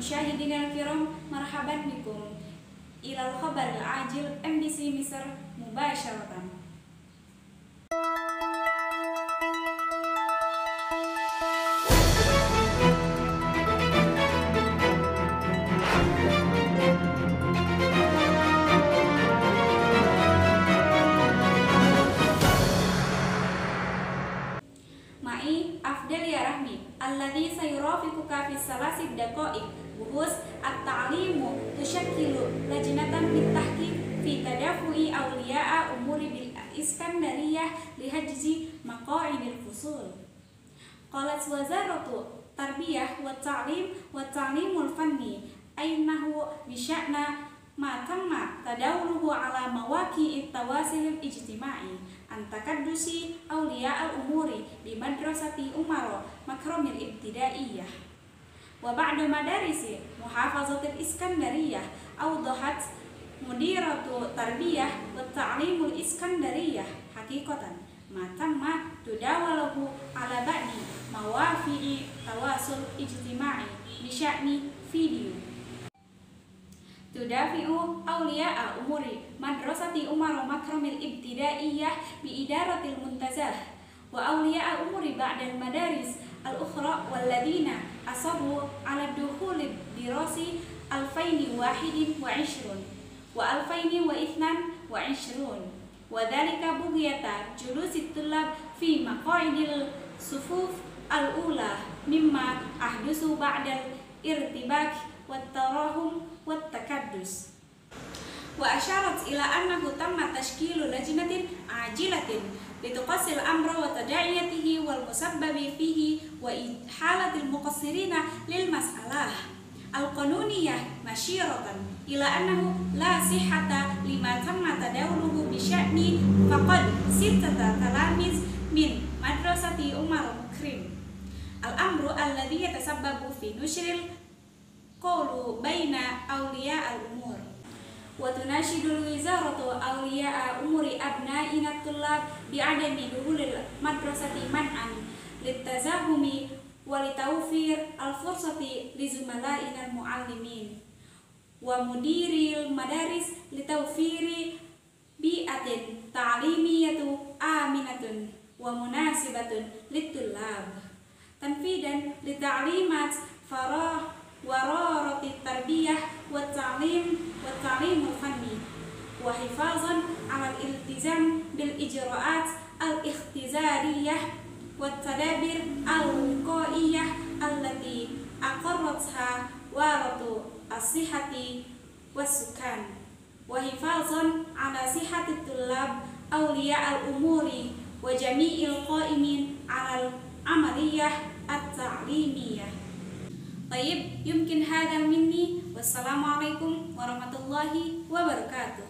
Musyahidina al-kiram, marhaban bikum ilal khabar al-ajil MBC Misr mubasyaratan. Sayurafikuka fi salasid daqa'iq Buhus at-ta'limu tusyakkilu lajnatan bitahqiq fi tadafu'i awliya'a umuri bil iskandariyah lihajzi maqa'idil fusul. Qalat wazaratu tarbiyah wa ta'lim wa ta'limul fanni ainahu bisya'na ma tamma tadawluhu ala mawaki tawasil ijtima'i antakaddusi awliya al-umuri di madrasati umaro makromil ibtidaiyah. Wa ba'da madarisi muhafazatil iskandariyah awdahat mudiratu tarbiyah wa ta'limul iskandariyah. Hakikatan ma tamma tudawalahu ala ba'di tudafi'u awliya'a umuri. Madrasati umar makromil ibtidaiyah bi idaratil muntazah. Wa awliya'a umuri ba'dal madaris al-ukhra walladina asabu ala dukhuli dirasi alfaini wahidin wa ishrun. Wa alfaini wa ithnan wa ishrun. Wa dhalika bugiyata julusit tulab fi maqaidil sufuf al-ula mimma ahdusu ba'dal irtibak wat tarahum wat takaddus. Wa asyarat ila annahu tamma tashkilu lajnatin ajilatin lituqassil amra wa tada'iyatihi wal musabbabi fihi wa ihalatil muqassirina lil mas'alah. Al-qanuniyah masyiratan ila annahu la sihhata lima tamma tadawluhu bi sya'ni faqad sittata talamiz min madrasati qawlu baina awliya al-umur wa tunashidul wizaratu awliya umuri abna'ina tullab bi'adami duhulil madrasati man'an litazahumi wa litawfir al-fursati lizumala'ina al-muallimin wa mudiril madaris litawfiri bi'atin ta'limiyatu aminatun wa munasibatun litullab tanfidan lita'limat farah wararati tarbiyah wa ta'lim wa ta'limul fanni. Wa hifazan 'ala al-iltizam bil ijra'at al-ikhtizariyah wa tadabir al-qaiyah allati aqarratha waratu as-sihhati was-sukan wa hifazan 'ala sihhati tullab awliya طيب يمكن هذا مني والسلام عليكم ورحمة الله وبركاته